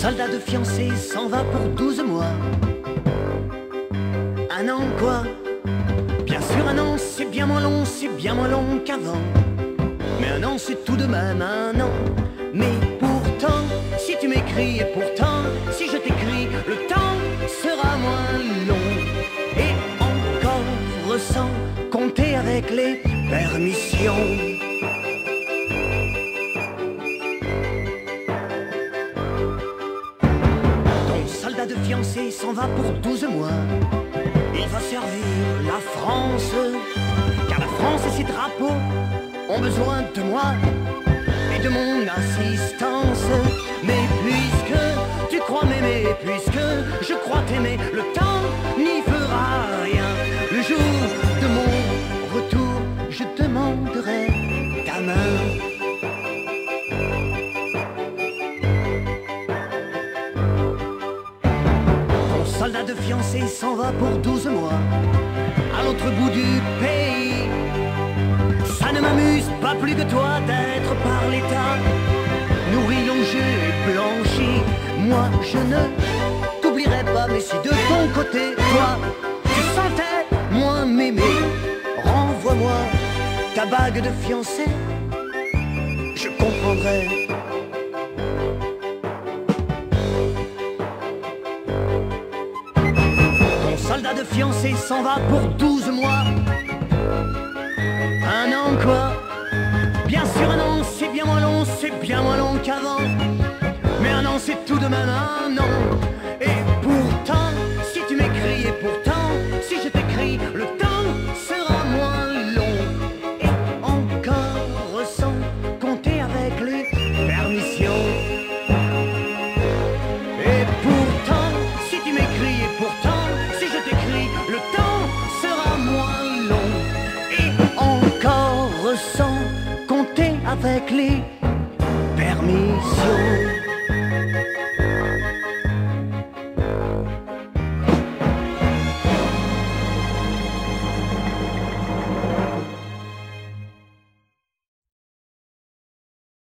soldat de fiancé s'en va pour 12 mois. Un an quoi Bien sûr un an c'est bien moins long, c'est bien moins long qu'avant. Mais un an c'est tout de même un an. Mais pourtant, si tu m'écris et pourtant, si je t'écris, le temps sera moins long. Et encore sans compter avec les permissions. Fiancé s'en va pour 12 mois. Il va servir la France, car la France et ses drapeaux ont besoin de moi et de mon assistance. Soldat de fiancé s'en va pour 12 mois à l'autre bout du pays. Ça ne m'amuse pas plus que toi d'être par l'État nourri, longé et blanchi. Moi, je ne t'oublierai pas, mais si de ton côté, toi, tu sentais moins m'aimer, renvoie-moi ta bague de fiancé. Je comprendrai. De fiancé s'en va pour 12 mois. Un an quoi Bien sûr un an c'est bien moins long, c'est bien moins long qu'avant. Mais un an c'est tout de même un an. Et pourtant, si tu m'écris et pourtant, si je t'écris, le temps sera moins long. Et encore sans compter avec les permissions. Et pourtant, si tu m'écris et pourtant, sans compter avec les.